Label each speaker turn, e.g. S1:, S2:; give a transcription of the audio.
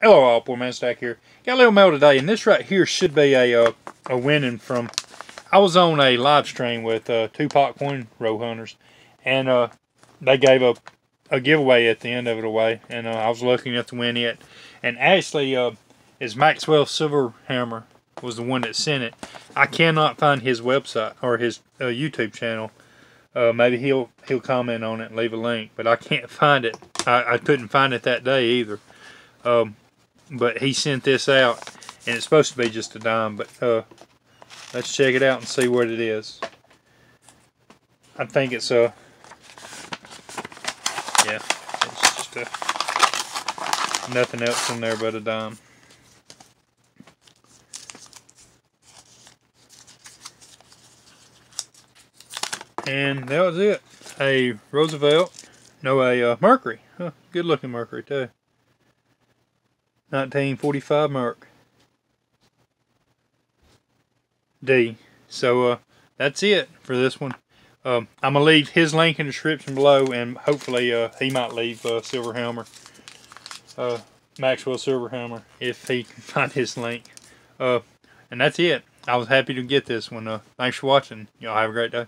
S1: Hello all, poor man stack here. Got a little mail today, and this right here should be a uh, a winning from. I was on a live stream with uh, Tupac Coin Roll Hunters, and uh, they gave a a giveaway at the end of it away, and uh, I was looking at the win it, and actually, uh, is Maxwell Silverhammer was the one that sent it. I cannot find his website or his uh, YouTube channel. Uh, maybe he'll he'll comment on it and leave a link, but I can't find it. I, I couldn't find it that day either. Um, but he sent this out and it's supposed to be just a dime but uh, let's check it out and see what it is. I think it's a yeah it's just a nothing else in there but a dime. And that was it. A Roosevelt no a uh, Mercury. Huh, good looking Mercury too 1945 mark. D. So uh, that's it for this one. Um, I'm going to leave his link in the description below, and hopefully uh, he might leave uh, Silverhammer, uh, Maxwell Silverhammer, if he can find his link. Uh, and that's it. I was happy to get this one. Uh, thanks for watching. Y'all have a great day.